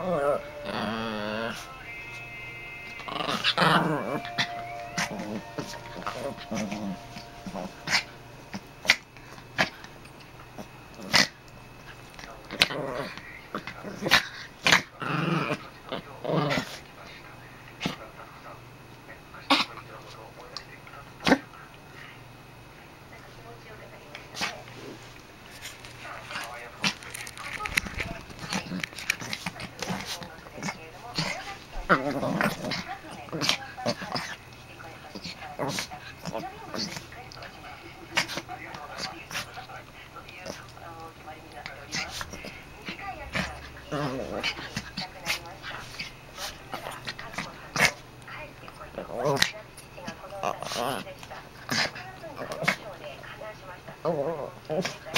Ah! Oh, Oh.